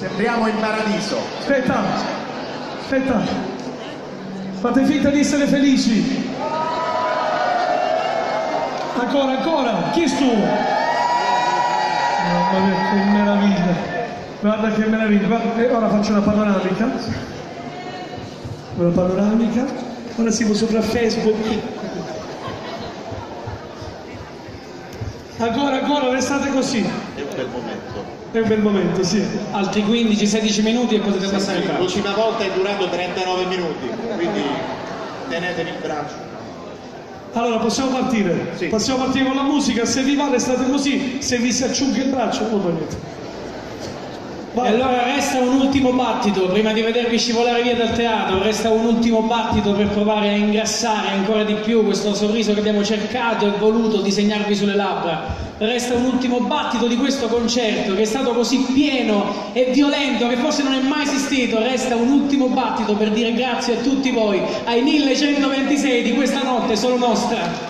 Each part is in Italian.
Sembriamo in paradiso. Aspetta, aspetta. Fate finta di essere felici. Ancora, ancora. Chi è su? Mamma mia, che meraviglia. Guarda che meraviglia. E ora faccio una panoramica. Una panoramica. Ora siamo sopra Facebook. Ancora, ancora, restate così. È un bel momento. È un bel momento, sì. Altri 15-16 minuti e potete passare il braccio. L'ultima volta è durato 39 minuti, quindi tenetevi il braccio. Allora possiamo partire? Sì. Possiamo partire con la musica, se vi va restate così, se vi si acciugga il braccio non fa niente. E allora resta un ultimo battito, prima di vedervi scivolare via dal teatro, resta un ultimo battito per provare a ingrassare ancora di più questo sorriso che abbiamo cercato e voluto disegnarvi sulle labbra. Resta un ultimo battito di questo concerto che è stato così pieno e violento che forse non è mai esistito. Resta un ultimo battito per dire grazie a tutti voi, ai 1126 di questa notte solo nostra.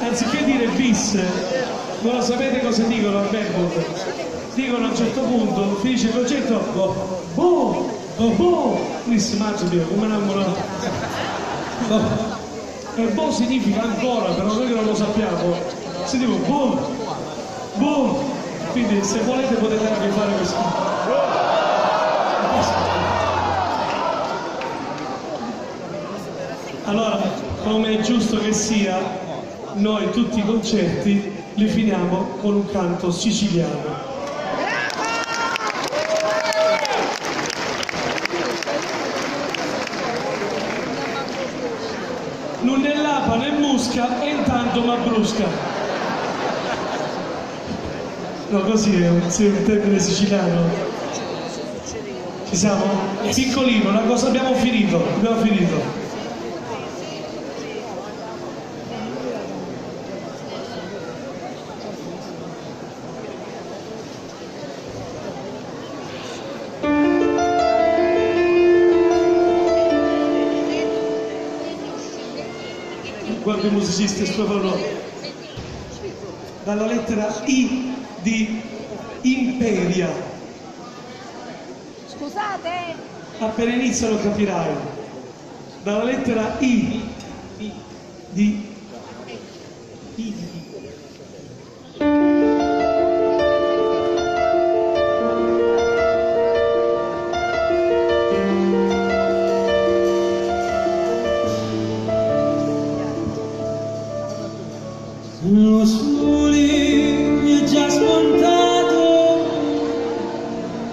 anziché dire bis, non lo sapete cosa dicono a Melbourne? Dicono a un certo punto, finisce il concerto, boh, boh, boh, boh, Chris Maggio, come innamorato. Boh. E boh significa ancora, però noi che non lo sappiamo, si dice boom, boom. Quindi se volete potete anche fare questo. Allora, come è giusto che sia, noi tutti i concerti li finiamo con un canto siciliano. Non né lapa né musca e intanto ma brusca. No, così è un, un termine siciliano. Ci siamo? Piccolino, una cosa abbiamo finito, abbiamo finito. Guardo i musicisti esplorano dalla lettera I di Imperia. Scusate, Appena inizia lo capirai. Dalla lettera I di I.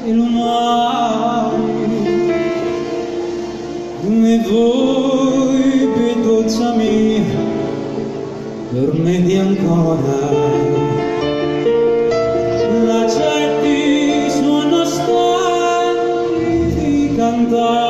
e lo mare come voi pedozza mia dormiti ancora. La gente sono stanchi di cantare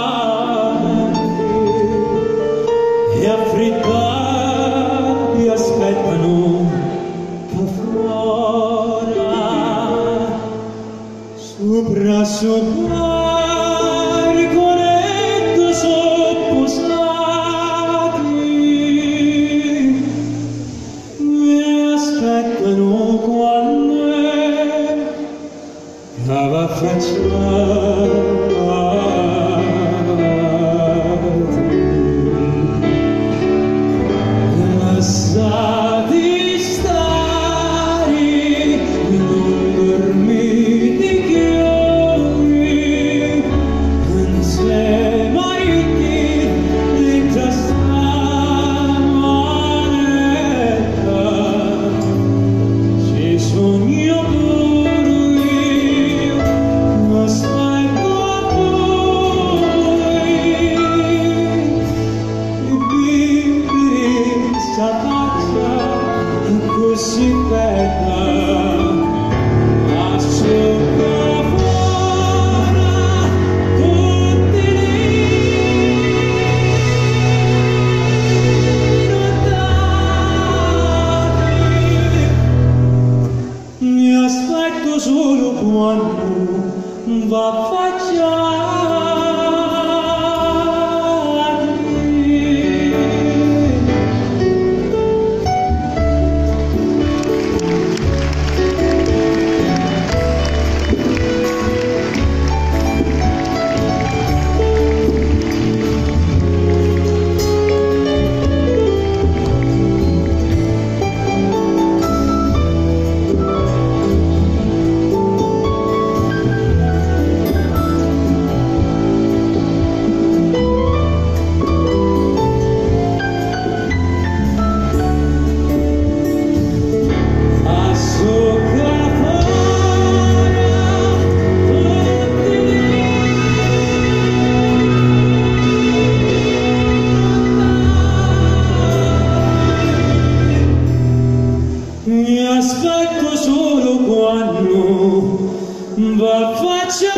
But watch you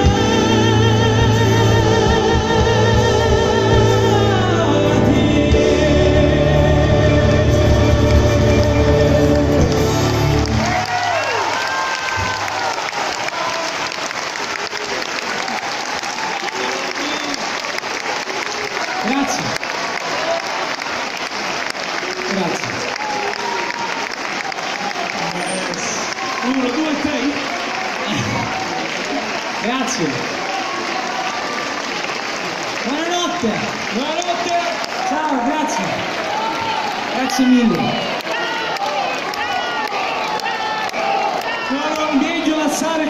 Grazie. Grazie. Grazie mille. No, no, meglio lasciare